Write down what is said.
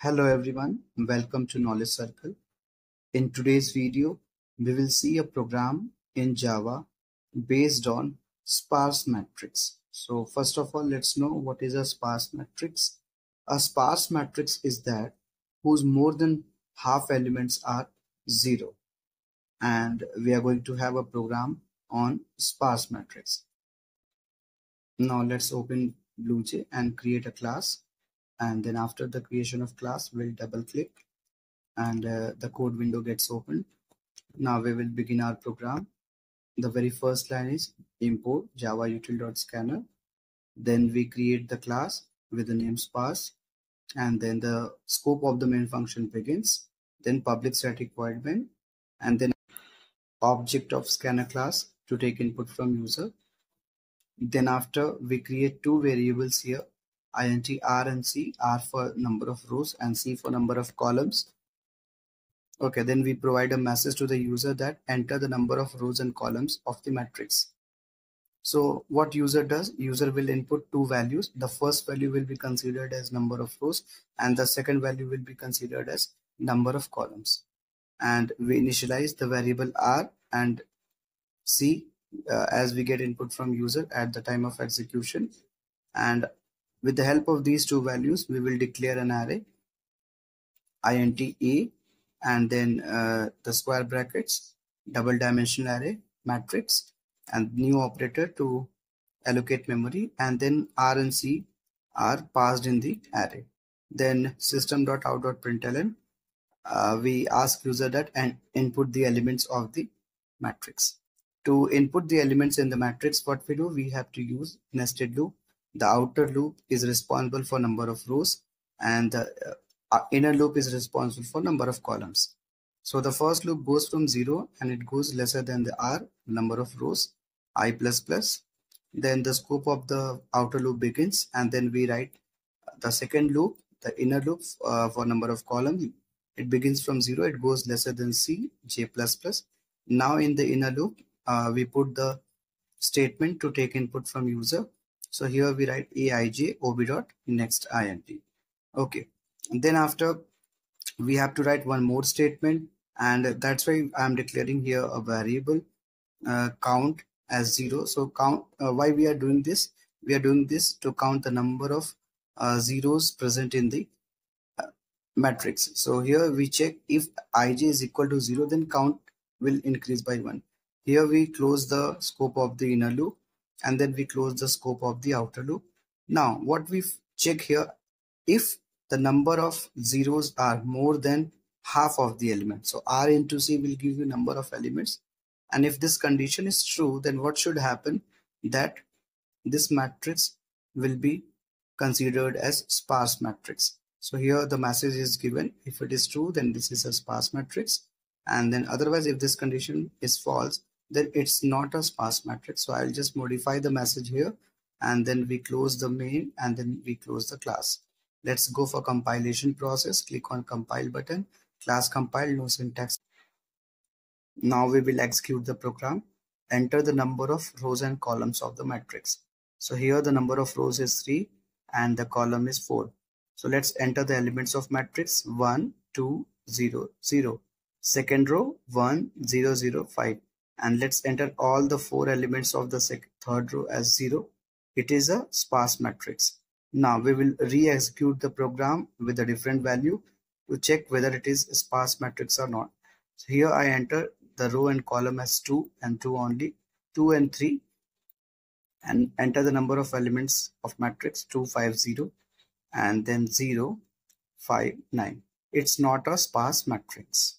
Hello everyone, welcome to Knowledge Circle. In today's video, we will see a program in Java based on sparse matrix. So first of all, let's know what is a sparse matrix. A sparse matrix is that whose more than half elements are zero. And we are going to have a program on sparse matrix. Now let's open BlueJ and create a class and then after the creation of class we'll double click and uh, the code window gets opened. Now we will begin our program. The very first line is import java util.scanner then we create the class with the name sparse and then the scope of the main function begins. Then public static void main and then object of scanner class to take input from user. Then after we create two variables here int r and c r for number of rows and c for number of columns. Okay then we provide a message to the user that enter the number of rows and columns of the matrix. So what user does user will input two values. The first value will be considered as number of rows and the second value will be considered as number of columns. And we initialize the variable r and c uh, as we get input from user at the time of execution. And with the help of these two values, we will declare an array int a and then uh, the square brackets double dimensional array matrix and new operator to allocate memory and then r and c are passed in the array. Then system.out.println uh, we ask user that and input the elements of the matrix. To input the elements in the matrix what we do we have to use nested loop the outer loop is responsible for number of rows and the uh, inner loop is responsible for number of columns. So the first loop goes from 0 and it goes lesser than the r number of rows i plus plus. Then the scope of the outer loop begins and then we write the second loop, the inner loop uh, for number of columns. It begins from 0, it goes lesser than c, j plus plus. Now in the inner loop, uh, we put the statement to take input from user so here we write aij ob dot next int. Okay. And then after we have to write one more statement and that's why I'm declaring here a variable uh, count as zero. So count uh, why we are doing this? We are doing this to count the number of uh, zeros present in the uh, matrix. So here we check if ij is equal to zero, then count will increase by one. Here we close the scope of the inner loop and then we close the scope of the outer loop. Now what we check here, if the number of zeros are more than half of the element. So R into C will give you number of elements. And if this condition is true, then what should happen that this matrix will be considered as sparse matrix. So here the message is given. If it is true, then this is a sparse matrix. And then otherwise, if this condition is false, then it's not a sparse matrix. So I'll just modify the message here and then we close the main and then we close the class. Let's go for compilation process. Click on compile button, class compile, no syntax. Now we will execute the program. Enter the number of rows and columns of the matrix. So here the number of rows is 3 and the column is 4. So let's enter the elements of matrix 1, 2, 0, 0. Second row 1, 0, 0, 5 and let's enter all the four elements of the third row as zero. It is a sparse matrix. Now we will re-execute the program with a different value to check whether it is a sparse matrix or not. So here I enter the row and column as 2 and 2 only, 2 and 3 and enter the number of elements of matrix 250 and then 0, 5, 9. It's not a sparse matrix.